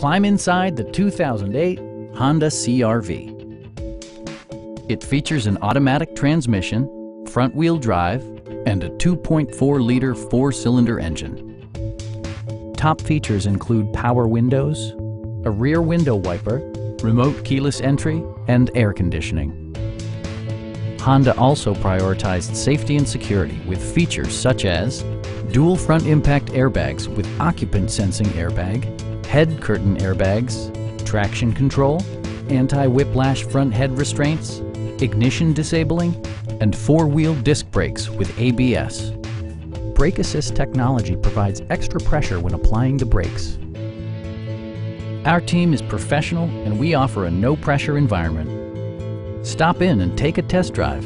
Climb inside the 2008 Honda CRV. It features an automatic transmission, front-wheel drive, and a 2.4-liter four-cylinder engine. Top features include power windows, a rear window wiper, remote keyless entry, and air conditioning. Honda also prioritized safety and security with features such as dual front impact airbags with occupant sensing airbag, head curtain airbags, traction control, anti-whiplash front head restraints, ignition disabling, and four-wheel disc brakes with ABS. Brake Assist technology provides extra pressure when applying the brakes. Our team is professional and we offer a no-pressure environment. Stop in and take a test drive.